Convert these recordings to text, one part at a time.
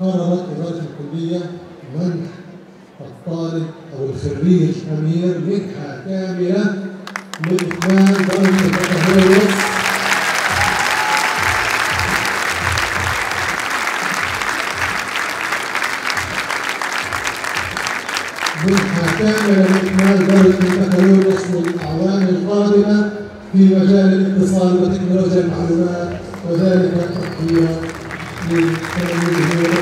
قررت إدارة الكلية منح الطالب أو الخريج أمير منحة كاملة لإكمال درجة البكالوريوس منحة كاملة لإكمال درجة البكالوريوس للأعوام القادمة في مجال الاتصال وتكنولوجيا المعلومات وذلك تقديرا لتلاميذه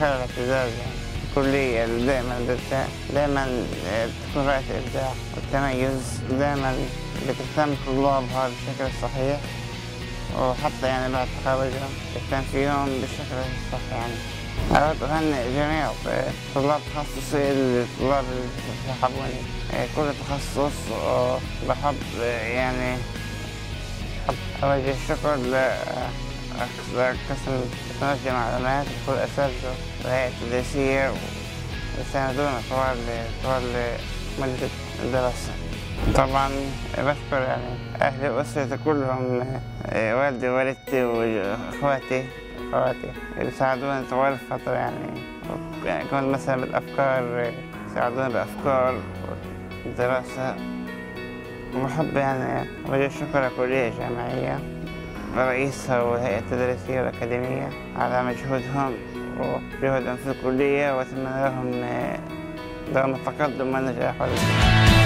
بالفخر والاعتزاز يعني. الكلية دائما دائما آه، تكون رائدة الإبداع والتميز. دائما بتهتم طلابها بالشكل الصحيح. وحتى يعني بعد تخرجهم تهتم فيهم بالشكل الصح يعني. أردت أهنئ جميع طلاب تخصصي الطلاب اللي حبوني آه، كل تخصص آه، بحب آه، يعني أوجه الشكر آه، قسم تكنولوجيا المعلومات وكل الأساتذة والهيئة التدريسية وساندونا طوال طوال مدة الدراسة. طبعا بشكر يعني أهلي وأسرتي كلهم آه، والدي ووالدتي وإخواتي أخواتي اللي ساعدوني طوال الفترة يعني. يعني كنت مثلا بالأفكار ساعدوني بأفكار الدراسة وبحب يعني أوجه الشكر للكلية الجامعية رئيسها والهيئة التدريسية والأكاديمية على مجهودهم وجهودهم في الكلية وأتمنى لهم آه، دوام التقدم والنجاح والإنجاح